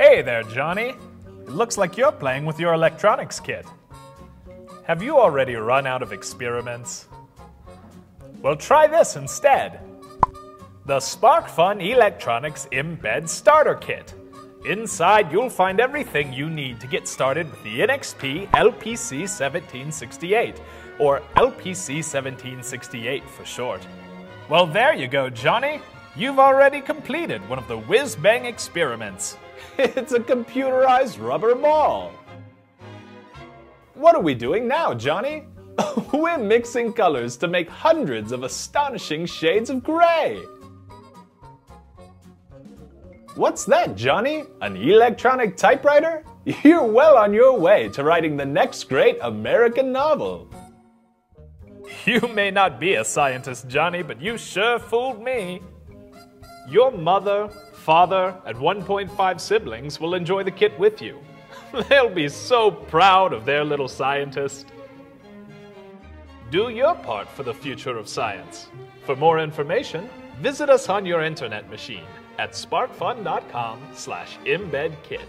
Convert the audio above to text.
Hey there, Johnny. It looks like you're playing with your electronics kit. Have you already run out of experiments? Well, try this instead. The SparkFun Electronics mbed Starter Kit. Inside, you'll find everything you need to get started with the NXP LPC 1768, or LPC 1768 for short. Well, there you go, Johnny. You've already completed one of the whiz bang experiments. It's a computerized rubber ball. What are we doing now, Johnny? We're mixing colors to make hundreds of astonishing shades of gray. What's that, Johnny? An electronic typewriter? You're well on your way to writing the next great American novel. You may not be a scientist, Johnny, but you sure fooled me. Your mother, father, and 1.5 siblings will enjoy the kit with you. They'll be so proud of their little scientist. Do your part for the future of science. For more information, visit us on your internet machine at sparkfun.com slash embedkit.